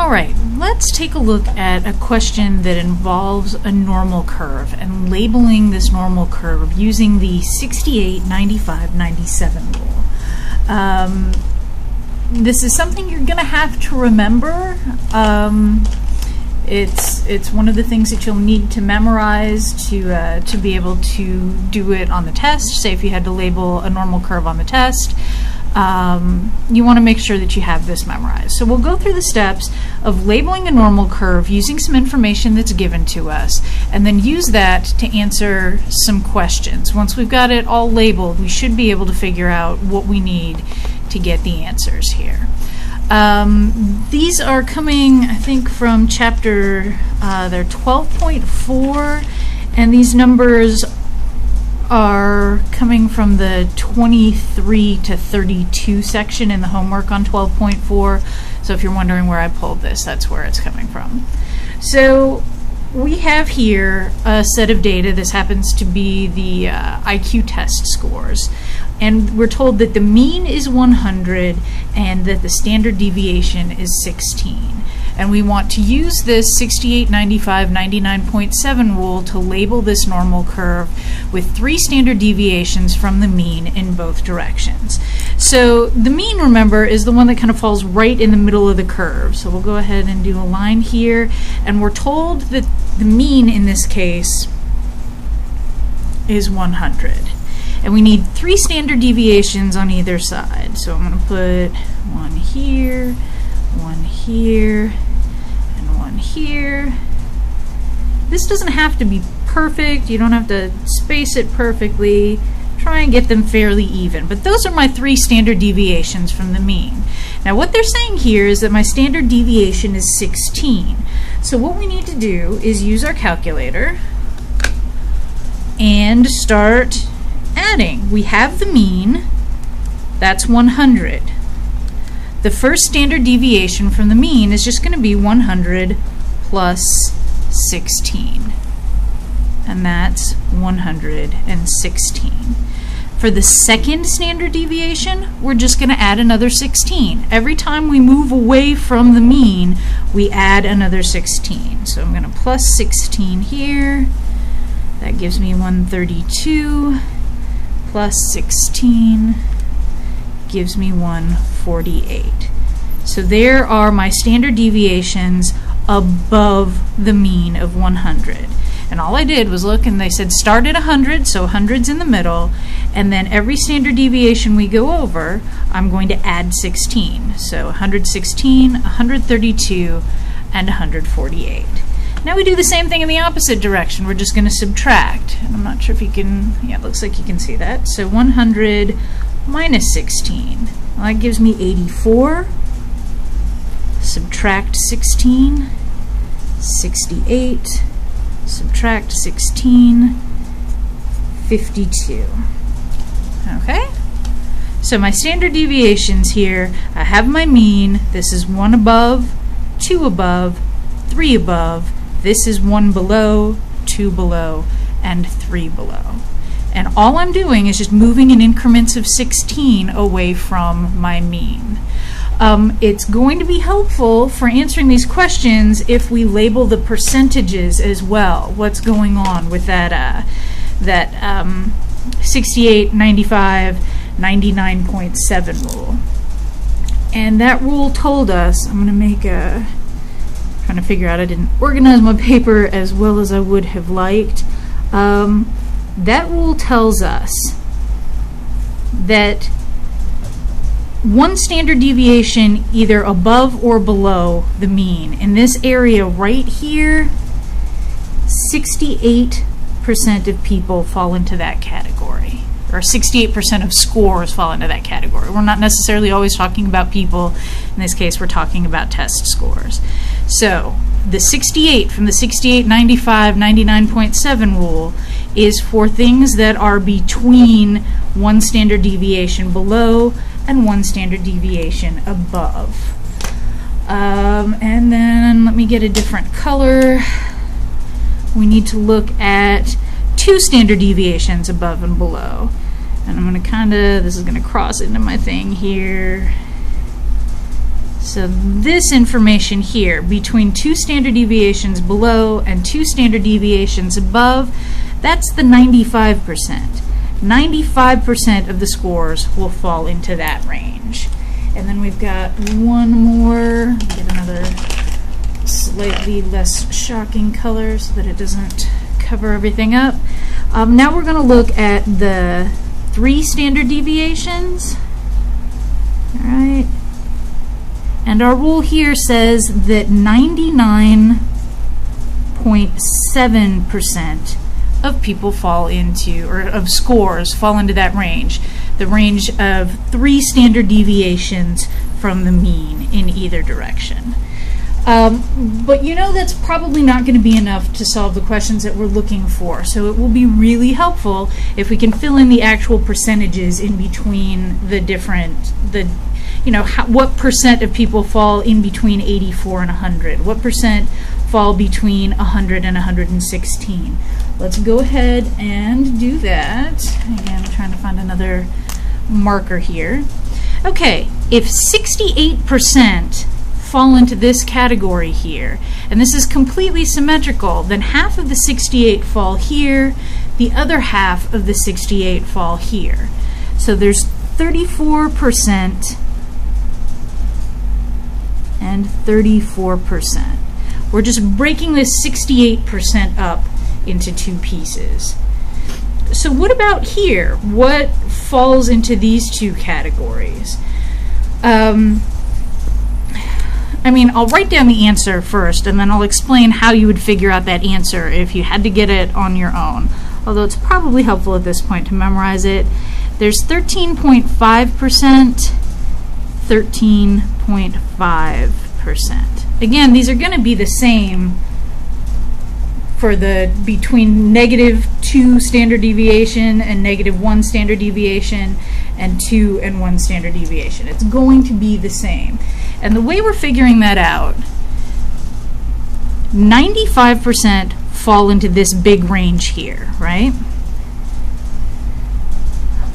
All right, let's take a look at a question that involves a normal curve and labeling this normal curve using the 68, 95, 97 rule. Um, this is something you're going to have to remember. Um, it's it's one of the things that you'll need to memorize to uh, to be able to do it on the test. Say if you had to label a normal curve on the test, um, you want to make sure that you have this memorized. So we'll go through the steps of labeling a normal curve using some information that's given to us, and then use that to answer some questions. Once we've got it all labeled, we should be able to figure out what we need to get the answers here. Um, these are coming, I think, from chapter, uh, they're 12.4, and these numbers are coming from the 23 to 32 section in the homework on 12.4. So if you're wondering where I pulled this, that's where it's coming from. So we have here a set of data. This happens to be the uh, IQ test scores. And we're told that the mean is 100 and that the standard deviation is 16 and we want to use this 68, 95, 99.7 rule to label this normal curve with three standard deviations from the mean in both directions. So the mean, remember, is the one that kind of falls right in the middle of the curve. So we'll go ahead and do a line here, and we're told that the mean in this case is 100. And we need three standard deviations on either side. So I'm going to put one here, one here, here. This doesn't have to be perfect. You don't have to space it perfectly. Try and get them fairly even. But those are my three standard deviations from the mean. Now what they're saying here is that my standard deviation is 16. So what we need to do is use our calculator and start adding. We have the mean, that's 100. The first standard deviation from the mean is just going to be 100 plus 16. And that's 116. For the second standard deviation, we're just going to add another 16. Every time we move away from the mean, we add another 16. So I'm going to plus 16 here. That gives me 132 plus 16 gives me 148. So there are my standard deviations above the mean of 100. And all I did was look and they said start at 100, so 100's in the middle, and then every standard deviation we go over, I'm going to add 16. So 116, 132, and 148. Now we do the same thing in the opposite direction. We're just going to subtract. I'm not sure if you can, yeah, it looks like you can see that. So 100 minus 16. Well, that gives me 84. Subtract 16, 68. Subtract 16, 52. Okay? So my standard deviations here, I have my mean. This is 1 above, 2 above, 3 above. This is 1 below, 2 below, and 3 below. And all I'm doing is just moving in increments of 16 away from my mean. Um, it's going to be helpful for answering these questions if we label the percentages as well. What's going on with that, uh, that um, 68, 95, 99.7 rule. And that rule told us, I'm going to make a, trying to figure out, I didn't organize my paper as well as I would have liked. Um, that rule tells us that one standard deviation either above or below the mean. In this area right here, 68% of people fall into that category, or 68% of scores fall into that category. We're not necessarily always talking about people. In this case, we're talking about test scores. So the 68 from the 68, 95, 99.7 rule is for things that are between one standard deviation below and one standard deviation above. Um, and then let me get a different color. We need to look at two standard deviations above and below. And I'm going to kind of, this is going to cross into my thing here. So this information here, between two standard deviations below and two standard deviations above, that's the 95%. 95% of the scores will fall into that range. And then we've got one more, get another slightly less shocking color so that it doesn't cover everything up. Um, now we're going to look at the three standard deviations. All right. And our rule here says that 99.7% of people fall into, or of scores fall into that range, the range of three standard deviations from the mean in either direction. Um, but you know that's probably not going to be enough to solve the questions that we're looking for. So it will be really helpful if we can fill in the actual percentages in between the different, the, you know, how, what percent of people fall in between 84 and 100? What percent fall between 100 and 116? Let's go ahead and do that. Again, I'm trying to find another marker here. Okay, if 68% fall into this category here, and this is completely symmetrical, then half of the 68 fall here, the other half of the 68 fall here. So there's 34% and 34%. We're just breaking this 68% up into two pieces. So what about here? What falls into these two categories? Um, I mean, I'll write down the answer first, and then I'll explain how you would figure out that answer if you had to get it on your own. Although it's probably helpful at this point to memorize it. There's 13.5%, 13.5%. Again, these are going to be the same for the between negative 2 standard deviation and negative 1 standard deviation and 2 and 1 standard deviation. It's going to be the same. And the way we're figuring that out, 95% fall into this big range here, right?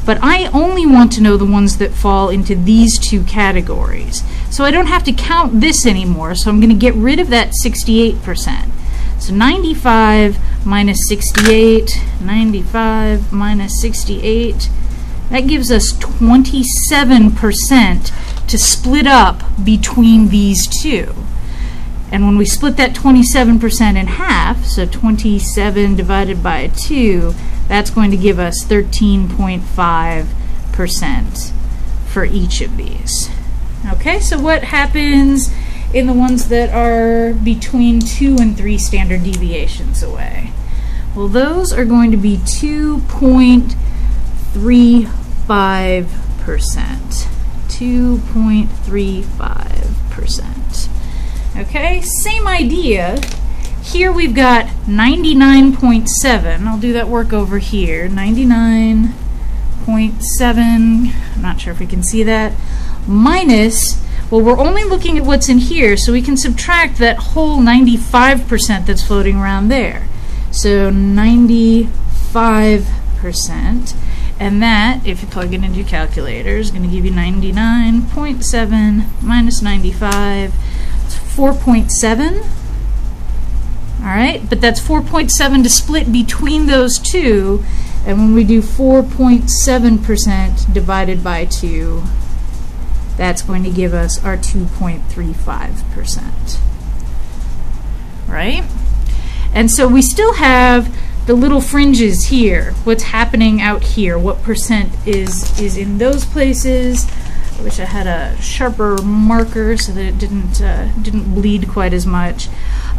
But I only want to know the ones that fall into these two categories. So I don't have to count this anymore, so I'm going to get rid of that 68%. So 95 minus 68, 95 minus 68, that gives us 27% to split up between these two. And when we split that 27% in half, so 27 divided by 2, that's going to give us 13.5% for each of these. Okay, so what happens in the ones that are between 2 and 3 standard deviations away? Well, those are going to be 2.35%. 2.35%. Okay, same idea. Here we've got 99.7. I'll do that work over here. 99.7. I'm not sure if we can see that. Minus well, we're only looking at what's in here, so we can subtract that whole 95% that's floating around there. So 95%, and that, if you plug it into your calculator, is going to give you 99.7 minus 95. It's 4.7. All right, but that's 4.7 to split between those two, and when we do 4.7% divided by 2, that's going to give us our 2.35%. Right? And so we still have the little fringes here. What's happening out here? What percent is, is in those places? I wish I had a sharper marker so that it didn't, uh, didn't bleed quite as much.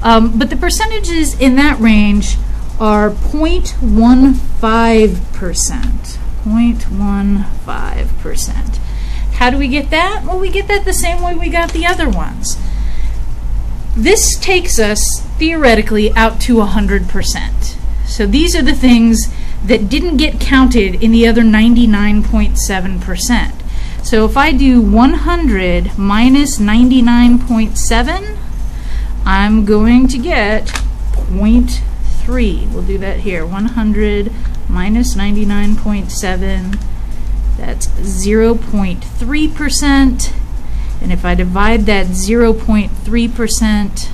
Um, but the percentages in that range are 0.15%. 0.15%. How do we get that? Well, we get that the same way we got the other ones. This takes us, theoretically, out to 100%. So these are the things that didn't get counted in the other 99.7%. So if I do 100 minus 99.7, I'm going to get 0.3. We'll do that here. 100 minus 99.7 that's 0.3%. And if I divide that 0.3%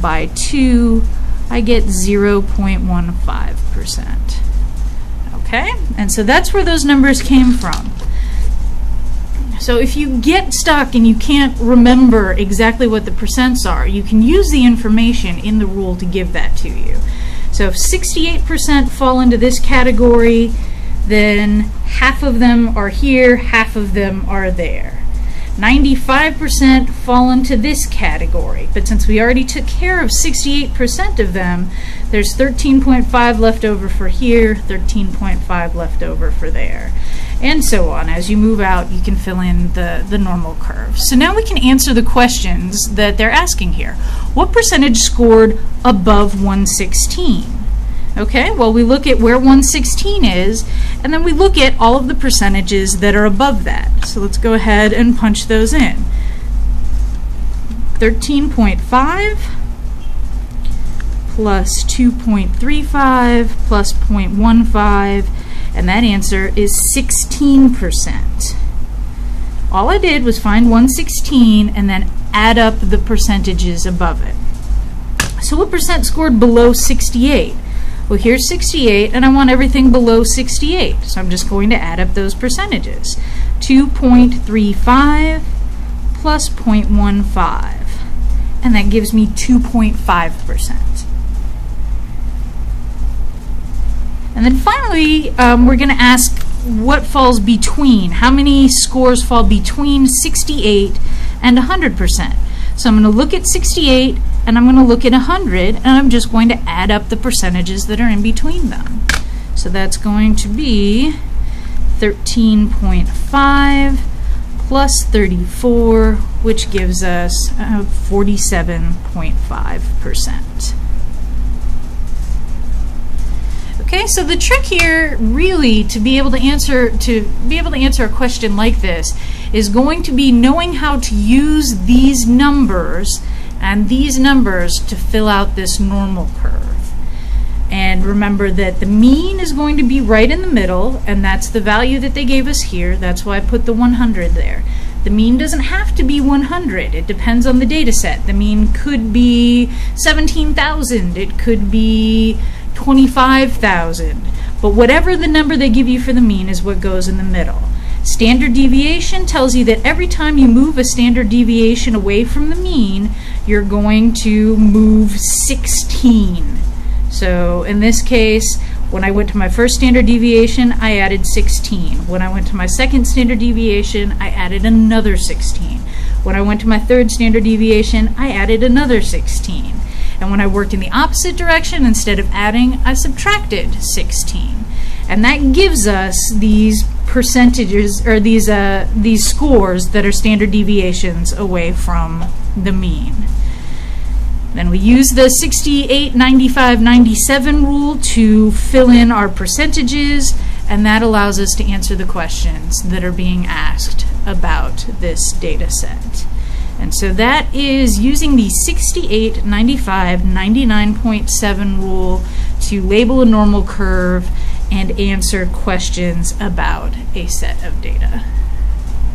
by 2, I get 0.15%. Okay? And so that's where those numbers came from. So if you get stuck and you can't remember exactly what the percents are, you can use the information in the rule to give that to you. So if 68% fall into this category, then half of them are here, half of them are there. 95% fall into this category, but since we already took care of 68% of them, there's 13.5 left over for here, 13.5 left over for there, and so on. As you move out, you can fill in the, the normal curve. So now we can answer the questions that they're asking here. What percentage scored above 116? Okay, well we look at where 116 is, and then we look at all of the percentages that are above that. So let's go ahead and punch those in. 13.5 plus 2.35 plus 0.15, and that answer is 16%. All I did was find 116 and then add up the percentages above it. So what percent scored below 68? Well, here's 68, and I want everything below 68. So I'm just going to add up those percentages. 2.35 plus 0.15. And that gives me 2.5%. And then finally, um, we're going to ask what falls between. How many scores fall between 68 and 100%? So I'm going to look at 68 and I'm going to look at 100 and I'm just going to add up the percentages that are in between them. So that's going to be 13.5 plus 34, which gives us 47.5%. Uh, okay, so the trick here really to be able to answer to be able to answer a question like this is going to be knowing how to use these numbers and these numbers to fill out this normal curve. And remember that the mean is going to be right in the middle, and that's the value that they gave us here. That's why I put the 100 there. The mean doesn't have to be 100. It depends on the data set. The mean could be 17,000. It could be 25,000. But whatever the number they give you for the mean is what goes in the middle. Standard deviation tells you that every time you move a standard deviation away from the mean, you're going to move 16. So in this case, when I went to my first standard deviation, I added 16. When I went to my second standard deviation, I added another 16. When I went to my third standard deviation, I added another 16. And when I worked in the opposite direction, instead of adding, I subtracted 16. And that gives us these percentages or these uh, these scores that are standard deviations away from the mean. Then we use the 68, 95, 97 rule to fill in our percentages, and that allows us to answer the questions that are being asked about this data set. And so that is using the 68, 95, 99.7 rule to label a normal curve and answer questions about a set of data.